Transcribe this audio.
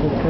我可